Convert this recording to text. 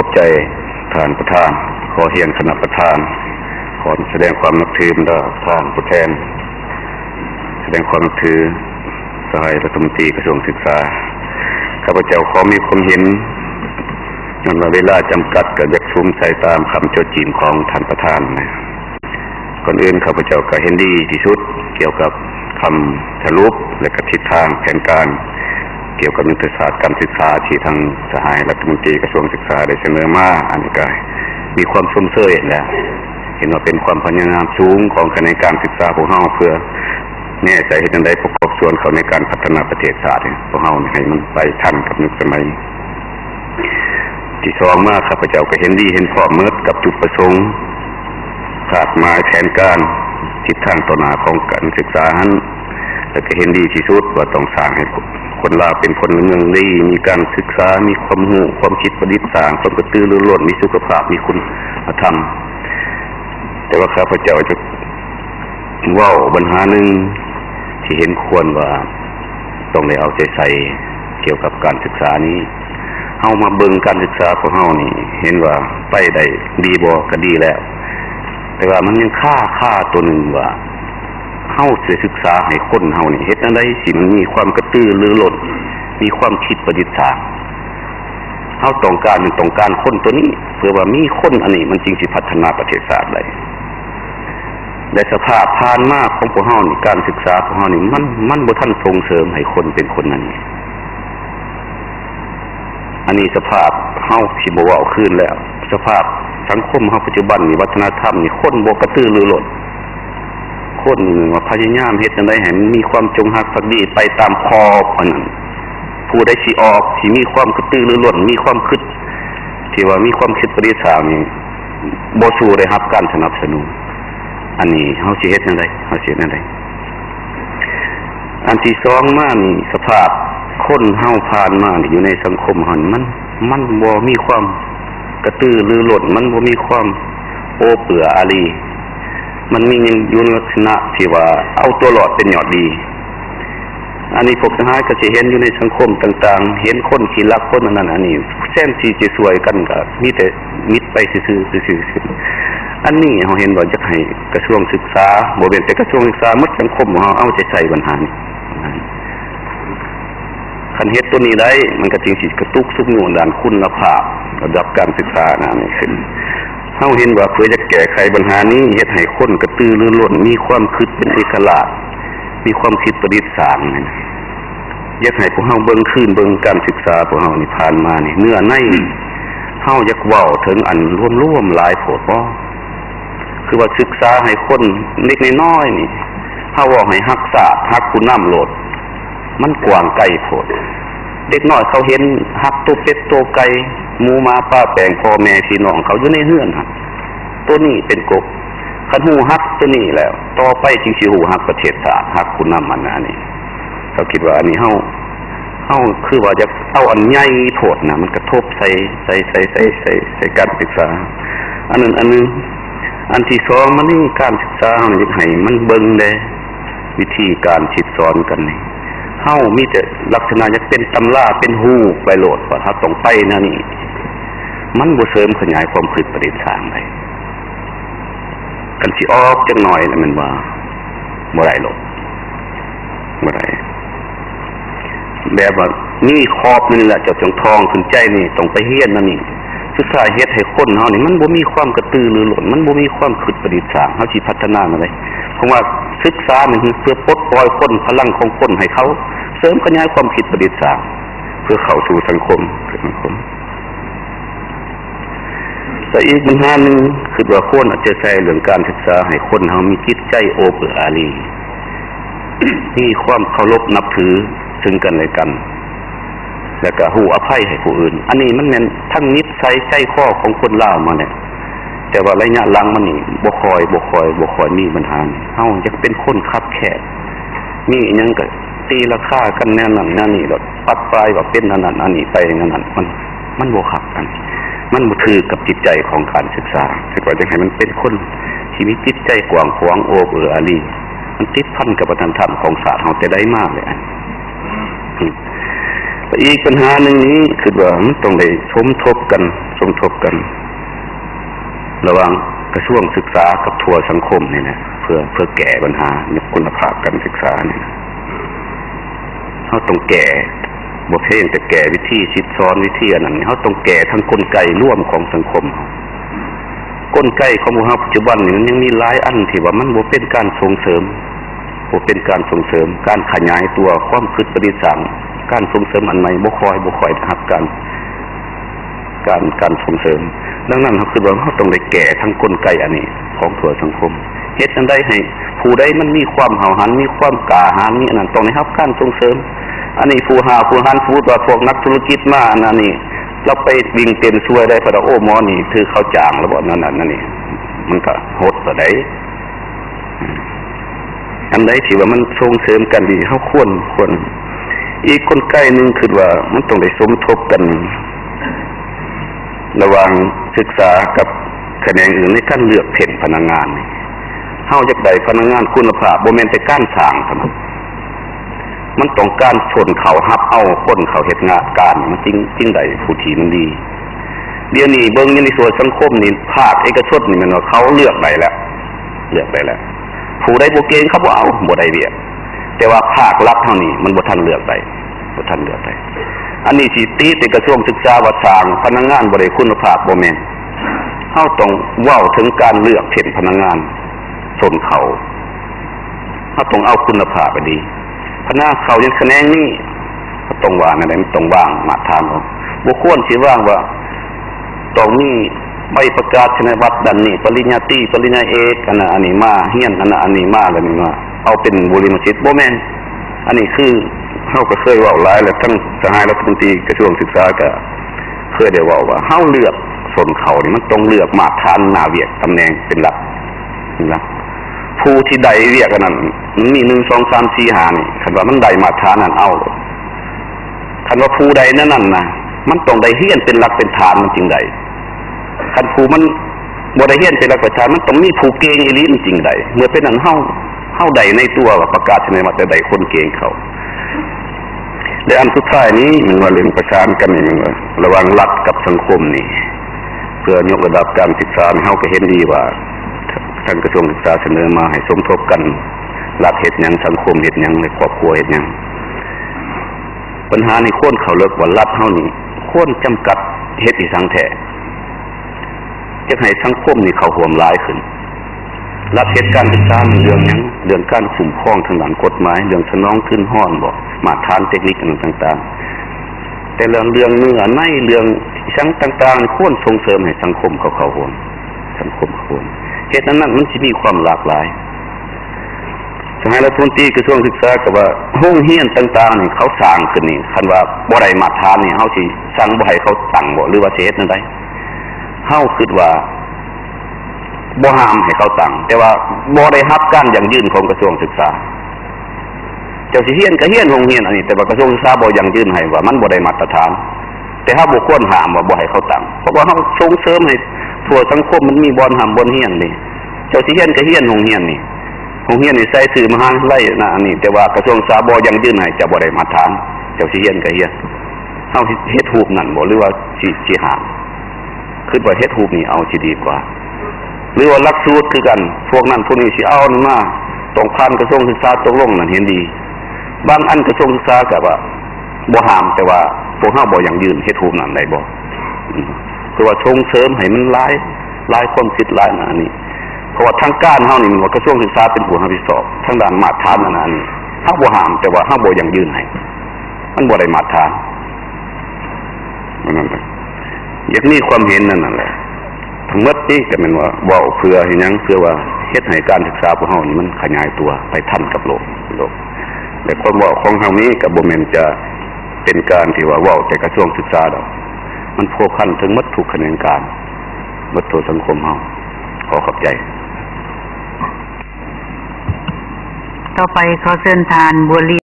ขอบใจท่านประธาน ขอเฮียนคณะประธาน ขอแสดงความนับถือบรรดาท่านผู้แทน แสดงความนับถือสหายรัฐมนตรีกระทรวงศึกษาข้าพเจ้าขอมีความเห็นมันว่าเวลาจำกัดกับยักชุมใส่ตามคำโจทย์จีนของท่านประธานนะก่อนอื่นข้าพเจ้าก็เห็นดีที่สุดเกี่ยวกับคำสรุปและก็ทิศทางแผนการ เกี่ยวกับยุทธศาสตร์การศึกษาที่ทางสหายรัฐมนตรีกระทรวงศึกษาได้เสนอมาอันนี้ก็มีความสมเสยแล้ว เห็นว่าเป็นความพยายามสูงของคณะการศึกษาของเฮาเพื่อแน่ใจให้ทันได้ประกอบส่วนเขาในการพัฒนาประเทศชาติของเฮาให้มันไปทันกับยุคสมัยที่สองมากข้าพเจ้าก็เห็นดีเห็นพร้อมเมื่อกับจุดประสงค์ขาดหมายแผนการทิศทางต่อหน้าของการศึกษาหันแล้วก็เห็นดีที่สุดว่าต้องสร้างให้ คนลาวเป็นคนเมืองดีมีการศึกษา มีความรู้ความคิดประดิษฐ์สร้างความกระตือรือร้นมีสุขภาพ มีคุณธรรม แต่ว่าข้าพเจ้าจะว่าปัญหาหนึ่งที่เห็นควรว่าต้องได้เอาใจใส่เกี่ยวกับการศึกษานี้เฮามาเบิ่งการศึกษาของเฮานี่ เห็นว่าไปได้ดีบ่ก็ดีแล้ว แต่ว่ามันยังค่าค่าตัวหนึ่งว่า เฮาสิศึกษาให้คนเฮานี่เฮ็ดอันใดสิมันมีความกระตือรือร้นมีความคิดประดิษฐ์สางเฮาต้องการมันต้องการคนตัวนี้เพื่อว่ามีคนอันนี้มันจริงสิพัฒนาประเทศชาติได้ในสภาพผ่านมากของพวกเฮานี่การศึกษาของเฮานี่มันมันบ่ทันส่งเสริมให้คนเป็นคนนั้นอันนี้สภาพเฮาสิบ่เว้าขึ้นแล้ว สภาพสังคมเฮาปัจจุบันนี่วัฒนธรรมนี่คนบ่กระตือรือร้น คนว่าพยายามเฮ็ดจังได๋ให้มันมีความจงรักภักดีไปตามคอพนั้นผู้ใดสิออกสิมีความกระตือรือร้นมีความคิดที่ว่ามีความคิดประดิษฐ์สร้างนี่บ่สู้ได้รับการสนับสนุนอันนี้เฮาสิเฮ็ดจังได๋เฮาเฮ็ดจังได๋อันที่สองมานี่สภาพคนเฮาผ่านมานอยู่ในสังคมเฮานี่มัน มันบ่มีความกระตือรือร้นมันบ่มีความโอเปื่ออารี มันมีอยู่ในลักษณะที่ว่าเอาตัวรอดเป็นหยอดดี อันนี้พวกทหารก็จะเห็นอยู่ในสังคมต่างๆ เห็นคนที่รักคนนั้น อันนี้แซมที่จะสวยกันก็มีแต่มิดไปซื่อๆซื่อๆอันนี้เราเห็นว่าจะให้กระทรวงศึกษาบ่เป็นแต่กระทรวงศึกษาหมดสังคมของเราเอาใจใส่ปัญหานี้คันเฮ็ดตัวนี้ได้ มันก็จริงสิกระตุกสุกหนุนด้านคุณภาพระดับการศึกษานะนี่ขึ้น เฮาเห็นว่าเพื่อจะแก้ไขปัญหานี้เฮ็ดให้คนกระตือรือร้นมีความคิดเป็นเอกลักษณ์มีความคิดประดิษฐ์สร้างนี่อยากให้พวกเฮาเบิ่งคืนเบิ่งการศึกษาพวกเฮานี่ผ่านมานี่เนื้อในเฮาอยากเว้าถึงอันร่วมๆหลายโพดบ่คือว่าศึกษาให้คนเล็กน้อยนี่เฮาเว้าให้รักษาฮักคุณน้ำโลดมันกว้างไกลโพด เด็กน้อยเขาเห็นฮักตัวเป็ดตัวไก่หมูมาป้าแปลงพ่อแม่พี่น้องเขาอยู่ในเฮือนฮะตัวนี้เป็นกบคันหูฮักตัวนี้แล้ว ต่อไปจริงสิหูฮักประเทศชาติฮักคุณน้ำมันอันนี้เขาคิดว่าอันนี้เฮาเฮาคือว่าจะเอาอันใหญ่โทษนะมันกระทบใส่ใส่ใส่ใส่ใส่ใส่การศึกษา อันนั้นอันนึงอันที่สองมันนี่การศึกษาเฮานี่ให้มันเบิ่งได้วิธีการคิดสอนกันนี่ เฮามีแต่ลักษณะจะเป็นตำราเป็นหูไปโหลดว่าถ้าต้องไปนะนี่ มันบ่เสริมขยายความคิดประดิษฐ์สร้างได้กันสิออกจังหน่อยนะมันว่าบ่ได้หรอกบ่ได้แบบว่านี่ขอบนี่แหละเจ้าจงทองขึ้นใจนี่ต้องไปเฮียนนั่นนี่สุดท้ายเฮ็ดให้คนเฮานี่มันบ่มีความกระตือรือร้นมันบ่มีความคิดประดิษฐ์สร้างเฮาสิพัฒนาอะไรเพราะว่า ศึกษานี่เพื่อปลดปล่อยคนพลังของคนให้เขา เสริมขยายความคิดประดิษฐ์สร้างเพื่อเข้าสู่สังคมสังคมแต่อีกปัญหาหนึ่งคือว่าคนอาจจะใช้เรื่องการศึกษาให้คนเฮามีจิตใจโอเปออารีมีความเคารพนับถือซึ่งกันและกัน แล้วก็หูอภัยให้ผู้อื่น อันนี้มันแม่นทั้งนิสัยใจข้อของคนล่ามาเนี่ย แต่ว่าระยะหลังมันนี่บ่คอยบ่คอยบ่คอยมีปัญหาเฮาจะเป็นคนคับแคบมีอยังก็ตีราคากันแน่นั่นนั่นนี่แล้วปัดปลายว่าเป็นนั่นนั่นอันนี้ไปนั่นนั่นมันมันบ่ขับกัน มันบ่ถือกับจิตใจของการศึกษาคือว่าจะให้มันเป็นคนที่มีจิตใจกว้างขวางโอบเอืออารีมันติดพันกับวัฒนธรรมของศาสตร์เฮาแต่ได้มากเลยอันอีกปัญหาหนึ่งนี้คือว่ามันต้องได้สมทบกันสมทบกัน ระว่างกระทรวงศึกษากับทัวสังคมเนี่ยนะเพื่อเพื่อแก้ปัญหาคุณภาพการศึกษาเนี่ยเขาต้องแก้บทเพลงแต่แก่วิธีชิดซ้อนวิธีอันนั้นเขาต้องแก่ทั้งกลไกร่วมของสังคมกลไกของมหาปัจจุบันนี่มันยังมีหลายอันที่ว่ามันบ่เป็นการส่งเสริมบ่เป็นการส่งเสริม การขยายตัวความคิดปริสังการส่งเสริมอันใหม่บ่คอยบ่คอยนะครับการการการส่งเสริม ดังนั้นเขาคือว่าเขาต้องได้แก่ทั้งกลไกอันนี้ ของตัวสังคมเฮ็ดจังได้ให้ผู้ใดมันมีความเห่าหันมีความกล้าหาญมีอันนั้นต้องได้รับการส่งเสริม อันนี้ผู้หาผู้หันผู้ตัวพวกนักธุรกิจมาอันนั้นนี่เราไปวิ่งเต้นช่วยได้พระโอ้หมอนี่ถือเขาจางแล้วบ่นั่นนั่นนั่นนี่มันก็โหดต่อได้อันใดที่ว่ามันส่งเสริมกันดีเขาควรควรอีกคนใกล้นึงคือว่ามันต้องได้สมทบกัน ระว่างศึกษากับคะแนนอื่นในการเลือกเพ่นพนักงานนี่เฮาจากใดพนักงานคุณภาพบ่แม่นแต่การสร้างเท่านั้นมันต้องการชนเขาฮับเอาคนเขาเฮ็ดงานการมันจริงจริงใดผู้ที่มันดี เดี๋ยวนี้เบิ่งอยู่ในส่วนสังคมนี่ภาคเอกชนนี่มันว่าเขาเลือกได้แล้ว เลือกได้แล้ว ผู้ใดบ่เก่งเขาบ่เอาบ่ได้เรียแต่ว่าภาครัฐเท่านี้มันบ่ทันเลือกได้บ่ทันเลือกได้ อันนี้สิตีติกระทรวงศึกษาว่าสางพนักงานบ่ได้คุณภาพบ่แมนเฮาต้องเว้าถึงการเลือกเพ่นพนักงานชนเขาเฮาต้องเอาคุณภาพไปดีพนักเขายังคะแนนนี่ก็ต้องวางอะไรมันต้องว่างมาตรฐานเอาบ่ควรสิว่างว่าต้องมีใบประกาศชนบัตรดันนี่ปริญญาตรีปริญญาเอกอันนั้นอันนี้มาเฮียนอันนั้นอันนี้มาแล้วนี่มาเอาเป็นบริมสิทธิ์บ่แมนอันนี้คือ เฮาก็เคยว้าหลายแล้วทั้งสหายรัฐมนตรีกระทรวงศึกษาก็เคยได้เว้าว่าเฮาเลือกส่วนเขานี่มันต้องเลือกมาตรฐานหนาเวียกตำแหน่งเป็นหลักเป็นหลักผู้ที่ใดเรียกกันนั้นมันมีหนึ่งสองสามสี่หานี่คันว่ามันใดมาฐานนั้นเอาคันว่าผู้ใดนั่นนั่นนะมันต้องได้เฮียนเป็นหลักเป็นฐานมันจริงใดคันผู้มันบ่ไดเฮียนเป็นหลักเป็นฐานมันต้องมีผู้เก่งอีหลีมันจริงใดเมื่อเป็นนั้นเฮาเฮาใดในตัวประกาศในมาแต่ใดคนเก่งเขา และอันสุดท้ายนี้มันว่าเรื่องประชานกันนี่มันระวังรัฐกับสังคมนี่ เพื่อยกระดับการศึกษาเฮาก็เห็นดีว่าทางกระทรวงศึกษาเสนอมาให้สมทบกันรับเหตุยังสังคมเหตุยังในครอบครัวเหตุยังปัญหาในโค่นเขาเลิกว่ารับเท่านี้โค่นจำกัดเหตุอีสังแท้จะให้สังคมนี่เขาห่วมร้ายขึ้นรับเหตุการณ์ศึกษาในเรื่องยังเรื่องการคุ้มครองทางด้านกฎหมายเรื่องสนองขึ้นห้อนบอก มาทานเทคนิคต่างๆ แต่เรื่องเรื่องเนื้อในเรื่องชั้งต่าง ๆ ควรส่งเสริมให้สังคมเขาเขาห่วงสังคมเขาห่วงเหตุนั้นนั้นมันจะมีความหลากหลายสมัยรัฐมนตรีกระทรวงศึกษากับว่าห้องเฮียนต่างๆนี่เขาสร้างขึ้นนี่คันว่าบ่ได้มาตรฐานนี่เฮาสิสั่งบ่ให้เขาตั้งบ่หรือว่าเฮ็ดนั่นได้เฮาคิดว่าบ่ห้ามให้เขาตั้งแต่ว่าบ่ได้รับการอย่างยืนของกระทรวงศึกษา เจ้าสิเฮียนก็เฮียนโรงเรียนอันนี้แต่ว่ากระทรวงศึกษาบ่อย่างยื่นให้ว่ามันบ่ได้มาตรฐาน แต่เฮาบ่ควรห้ามว่าบ่ให้เขาตังเพราะว่าเฮาส่งเสริมให้ทั่วสังคมมันมีบอลหำบอลเฮียนนี่เจ้าสิเฮียนก็เฮียนหงเฮียนนี่หงเฮียนนี่ใส่สื่อมหาไล่นะอันนี้ แต่ว่ากระทรวงสาบอยังยื่นให้จะบ่ได้มาทาน เจ้าสิเฮียนก็เฮียนเฮาเฮ็ดฮูปนั่นบ่หรือว่าสิสิหามคือว่าเฮ็ดฮูปนี่เอาสิดีกว่า หรือว่าลักสูตรคือกัน พวกนั้นพวกนี้สิเอานั่นมาต้องผ่านกระทรวงศึกษาตกลงนั่นเห็นดี บางอันกระทรวงศึกษาก็ว่าบ่หามแต่ว่าพวกเฮาบ่ยังยืนเฮ็ดฮูปนั่นได้บ่คือว่าส่งเสริมให้มันหลายหลายความคิดหลายนะนี่เพราะว่าทางการเฮานี่มันว่ากระทรวงศึกษาเป็นผู้รับผิดชอบทางด้านมาตรฐานนั่นนะนี่เฮาบ่หาม แต่ว่าเฮาบ่ยังยืนให้มันบ่ได้มาตรฐานนั่นแหละอย่ากมีความเห็นนั่นนั่นแหละทั้งหมดนี่ก็แม่นว่าเว้าเพื่อเฮ็ดหยังเพื่อว่าเฮ็ดให้การศึกษาของเฮานี่มันขยายตัวไปทันกับโลกโลก แต่ความว่าของเฮานี้กับโบแมนจะเป็นการที่ว่าว่าแต่กระทรวงศึกษาดอก มันพัวพันถึงมัดถูกคะแนนการมัดตัวสังคมเฮาขอขอบใจ ต่อไปขอเชิญทานบัวลี